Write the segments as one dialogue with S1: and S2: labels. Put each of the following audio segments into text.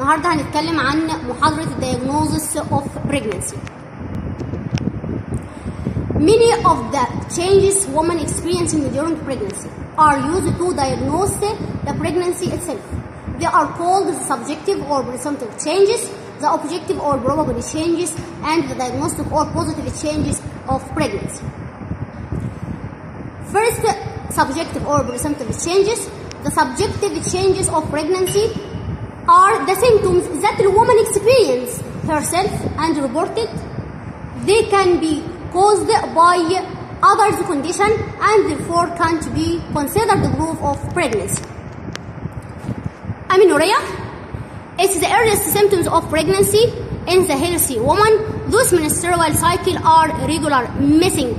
S1: النهارده هنتكلم عن محاضرة diagnosis of pregnancy Many of the changes women experiencing during pregnancy are used to diagnose the pregnancy itself. They are called the subjective or presumptive changes, the objective or probable changes, and the diagnostic or positive changes of pregnancy. First, subjective or presumptive changes. The subjective changes of pregnancy are the symptoms that the woman experiences herself and reported. They can be caused by others' condition and therefore can't be considered the proof of pregnancy. Amenorrhea It's the earliest symptoms of pregnancy in the healthy woman. Those menstrual cycle are irregular, missing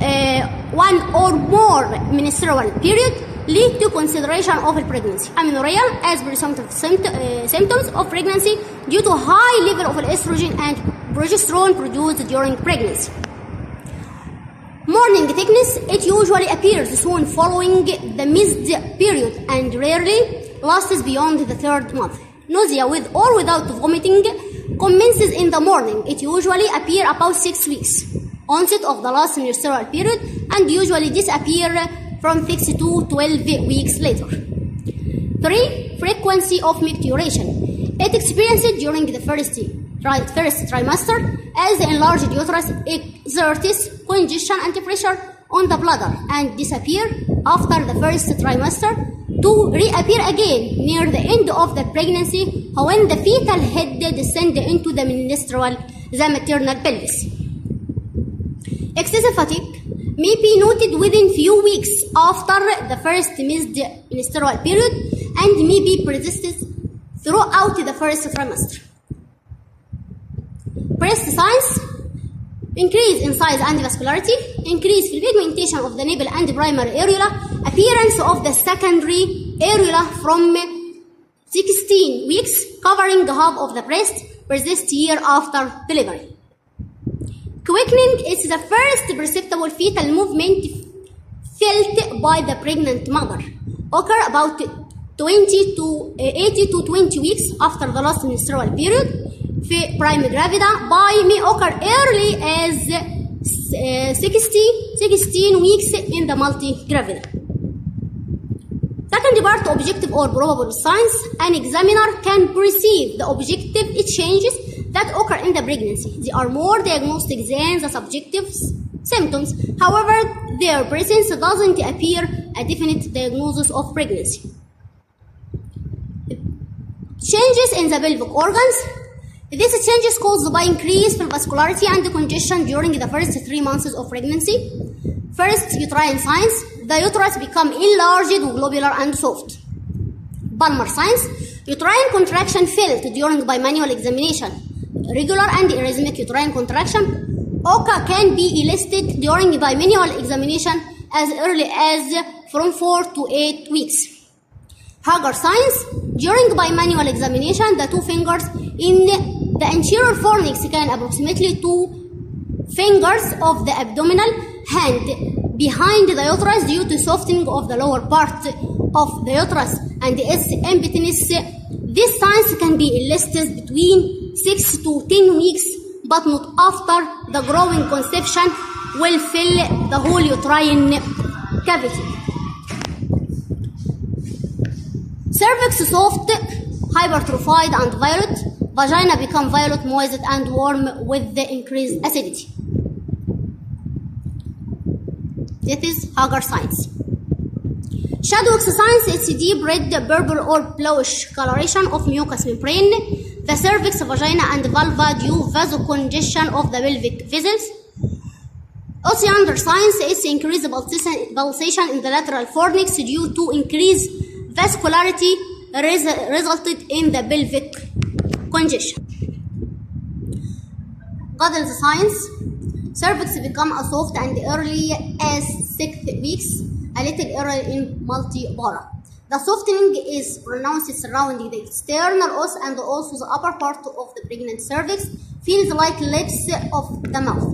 S1: uh, one or more menstrual period lead to consideration of pregnancy. Amenorrhea as presumptive uh, symptoms of pregnancy due to high level of estrogen and progesterone produced during pregnancy. Morning sickness, it usually appears soon following the missed period and rarely lasts beyond the third month. Nausea with or without vomiting commences in the morning. It usually appears about six weeks. Onset of the last menstrual period and usually disappear from 6 to 12 weeks later. 3. Frequency of micturition. It experienced during the first, tri- first trimester as the enlarged uterus exerts congestion and pressure on the bladder and disappear after the first trimester to reappear again near the end of the pregnancy when the fetal head descends into the menstrual, the maternal pelvis. Excessive fatigue may be noted within few weeks after the first missed menstrual period and may be persisted throughout the first trimester. Breast signs increase in size and vascularity, increase in pigmentation of the nipple and primary areola, appearance of the secondary areola from 16 weeks covering half of the breast persist year after delivery. Quickening is the first perceptible fetal movement felt by the pregnant mother. Occur about 20 to uh, 80 to 20 weeks after the last menstrual period. prime gravida by may occur early as uh, 60 16 weeks in the multi gravida. Second part, objective or probable signs. An examiner can perceive the objective changes that occur in the pregnancy. They are more diagnostic than the subjective symptoms. However, their presence doesn't appear a definite diagnosis of pregnancy. Changes in the pelvic organs. These changes caused by increased vascularity and congestion during the first three months of pregnancy. First, uterine signs. The uterus become enlarged, globular, and soft. Palmer signs. Uterine contraction felt during bimanual examination. Regular and arrhythmic uterine contraction. OCA can be elicited during bimanual examination as early as from 4 to 8 weeks. Hegar signs. During bimanual examination, the two fingers in the anterior fornix can approximately two fingers of the abdominal hand behind the uterus due to softening of the lower part of the uterus and its emptiness. These signs can be elicited between 6 to 10 weeks, but not after the growing conception will fill the whole uterine cavity. Cervix soft, hypertrophied and violet. Vagina become violet, moist and warm with the increased acidity. That is Hegar signs. Chadwick signs it's deep red, purple or bluish coloration of mucous membrane. The cervix, vagina and vulva due to vasocongestion of the pelvic vessels. Osiander signs it's increased pulsation in the lateral fornix due to increased vascularity res- resulted in the pelvic congestion. Goodell's signs cervix become soft and early as six weeks, a little early in multipara. The softening is pronounced surrounding the external os and also the upper part of the pregnant cervix feels like lips of the mouth.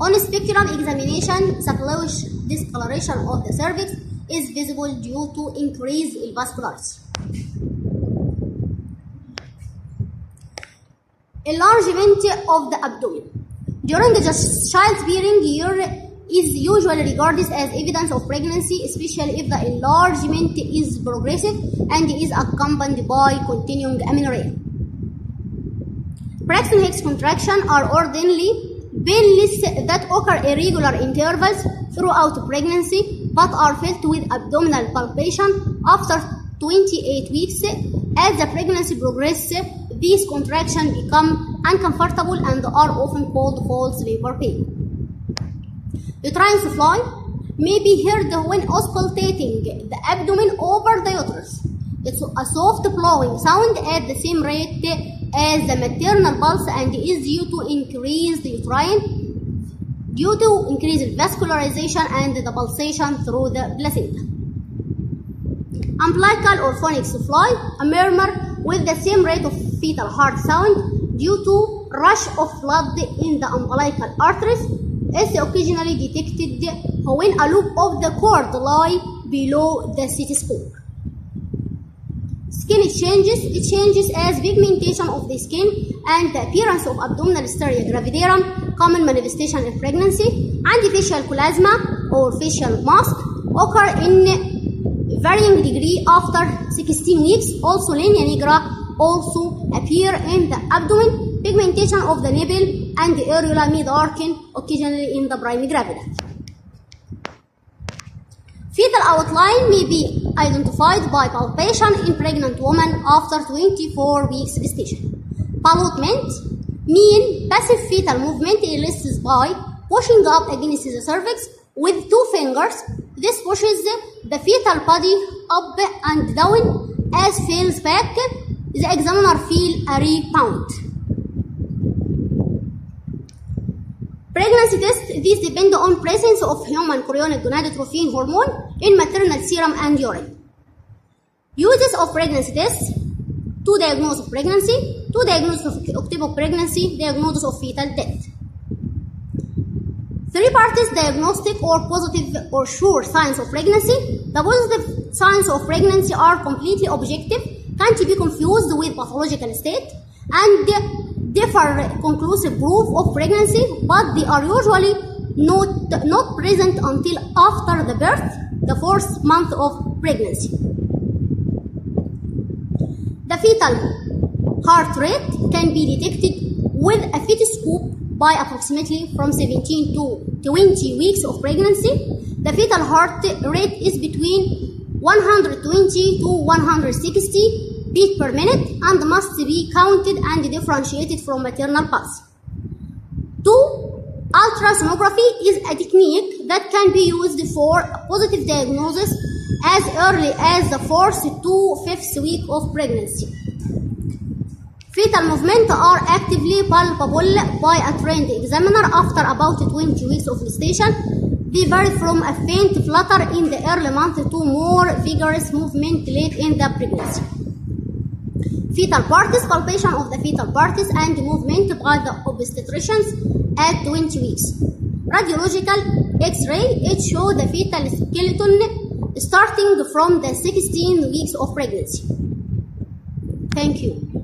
S1: On speculum examination, the bluish discoloration of the cervix is visible due to increased vascularity. enlargement of the abdomen. During the childbearing year is usually regarded as evidence of pregnancy, especially if the enlargement is progressive and is accompanied by continuing amenorrhea. Braxton Hicks contractions are ordinarily painless that occur irregular intervals throughout pregnancy but are felt with abdominal palpation after 28 weeks. As the pregnancy progresses, these contractions become uncomfortable and are often called false labor pain. Uterine souffle may be heard when auscultating the abdomen over the uterus. It's a soft blowing sound at the same rate as the maternal pulse and is due to increased uterine due to increased vascularization and the pulsation through the placenta. Umbilical or funic souffle, a murmur with the same rate of fetal heart sound due to rush of blood in the umbilical arteries is occasionally detected when a loop of the cord lie below the stethoscope. Skin changes, it changes as pigmentation of the skin and the appearance of abdominal striae gravidarum, common manifestation in pregnancy, and facial chloasma or facial mask occur in varying degree after 16 weeks. Also, linea nigra also appear in the abdomen. Pigmentation of the nipple and the areola may darken occasionally in the primary gravida. Fetal outline may be identified by palpation in pregnant woman after 24 weeks gestation. Ballottement mean passive fetal movement illustrated by pushing up against the cervix with two fingers. This pushes the fetal body up and down as falls back. The examiner feel a rebound. Pregnancy test, these depend on presence of human chorionic gonadotrophin hormone in maternal serum and urine. Uses of pregnancy tests to diagnose of pregnancy, to diagnose of ectopic pregnancy, diagnosis of fetal death. Three parties diagnostic or positive or sure signs of pregnancy. The positive signs of pregnancy are completely objective, can't be confused with pathological state, and differ conclusive proof of pregnancy, but they are usually not, not present until after the birth, the fourth month of pregnancy. The fetal heart rate can be detected with a stethoscope by approximately from 17 to 20 weeks of pregnancy. The fetal heart rate is between 120 to 160 beat per minute and must be counted and differentiated from maternal pulse. Two, ultrasonography is a technique that can be used for positive diagnosis as early as the fourth to fifth week of pregnancy. Fetal movements are actively palpable by a trained examiner after about 20 weeks of gestation. They vary from a faint flutter in the early month to more vigorous movement late in the pregnancy. Fetal parties, palpation of the fetal parties and movement by the obstetricians at 20 weeks. Radiological X-ray, it shows the fetal skeleton starting from the 16 weeks of pregnancy. Thank you.